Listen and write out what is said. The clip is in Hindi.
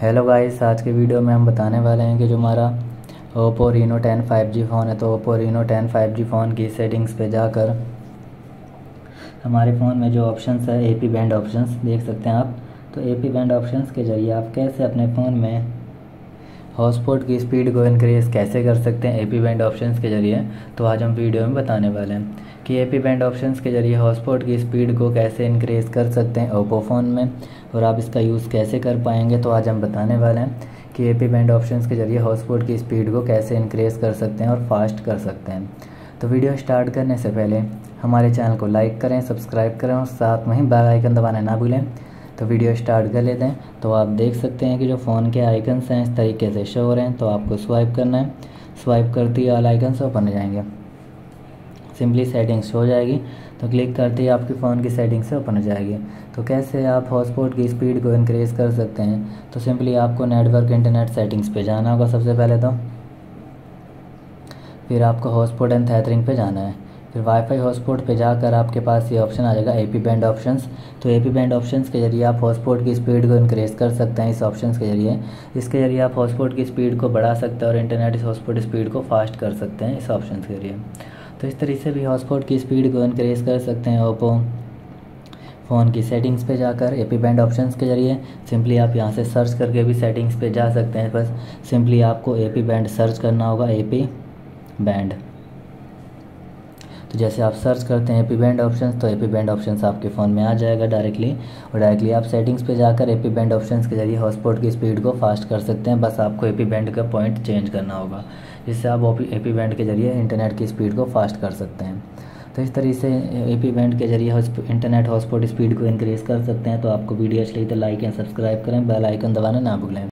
हेलो गाइस आज के वीडियो में हम बताने वाले हैं कि जो हमारा Oppo Reno ten five G phone है तो Oppo Reno ten five G phone की सेटिंग्स पे जाकर हमारे फ़ोन में जो ऑप्शंस है ए पी बैंड ऑप्शंस देख सकते हैं आप। तो ए पी बैंड ऑप्शंस के ज़रिए आप कैसे अपने फ़ोन में हॉटस्पॉट की स्पीड को इनक्रीज़ कैसे कर सकते हैं ए पी बैंड ऑप्शंस के ज़रिए तो आज हम वीडियो में बताने वाले हैं कि ए पी बैंड ऑप्शंस के ज़रिए हॉटस्पॉट की स्पीड को कैसे इनक्रीज़ कर सकते हैं ओप्पो फ़ोन में और आप इसका यूज़ कैसे कर पाएँगे तो आज हम बताने वाले हैं कि ए पी बैंड ऑप्शंस के ज़रिए हॉटस्पॉट की स्पीड को कैसे इनक्रीज़ कर सकते हैं और फास्ट कर सकते हैं। तो वीडियो स्टार्ट करने से पहले हमारे चैनल को लाइक करें सब्सक्राइब करें और साथ में ही बेल आइकन दबाना ना भूलें। तो वीडियो स्टार्ट कर लेते हैं। तो आप देख सकते हैं कि जो फ़ोन के आइकन्स हैं, इस तरीके से शो हो रहे हैं। तो आपको स्वाइप करना है। स्वाइप करते ही ऑल आइकन्स ओपन हो जाएँगे। सिंपली सेटिंग्स हो जाएगी। तो क्लिक करते ही आपके फ़ोन की सेटिंग से ओपन हो जाएगी। तो कैसे आप हॉटस्पॉट की स्पीड को इंक्रीज़ कर सकते हैं? तो सिंपली आपको नेटवर्क इंटरनेट सेटिंग्स पे जाना होगा सबसे पहले तो। फिर आपको हॉटस्पॉट एंड थैथरिंग पे जाना है। फिर वाईफाई हॉटस्पॉट पे जाकर आपके पास ये ऑप्शन आ जाएगा ए पी बैंड ऑप्शंस तो ए पी बैंड ऑप्शंस के ज़रिए आप हॉटस्पॉट की स्पीड को इंक्रीज़ कर सकते हैं इस ऑप्शंस के ज़रिए। इसके ज़रिए आप हॉटस्पॉट की स्पीड को बढ़ा सकते हैं और इंटरनेट इस हॉटस्पॉट स्पीड को फास्ट कर सकते हैं इस ऑप्शन के ज़रिए। तो इस तरीके से भी हॉटस्पॉट की स्पीड को इंक्रीज़ कर सकते हैं ओप्पो फ़ोन की सेटिंग्स पे जाकर ए पी बैंड ऑप्शंस के ज़रिए। सिंपली आप यहाँ से सर्च करके भी सेटिंग्स पे जा सकते हैं। बस सिंपली आपको ए पी बैंड सर्च करना होगा ए पी बैंड तो जैसे आप सर्च करते हैं ए पी बैंड ऑप्शन तो ए पी बैंड ऑप्शन आपके फ़ोन में आ जाएगा डायरेक्टली और डायरेक्टली आप सेटिंग्स पे जाकर ए पी बैंड ऑप्शन के ज़रिए हॉटस्पॉट की स्पीड को फास्ट कर सकते हैं। बस आपको ए पी बैंड का पॉइंट चेंज करना होगा, जिससे आप ए पी बैंड के ज़रिए इंटरनेट की स्पीड को फास्ट कर सकते हैं। तो इस तरीके से ए पी बैंड के ज़रिए इंटरनेट हॉटस्पॉट स्पीड को इंक्रीज़ कर सकते हैं। तो आपको वीडियो अच्छी लगी तो लाइक एंड सब्सक्राइब करें बेल आइकन दबाना ना भूलें।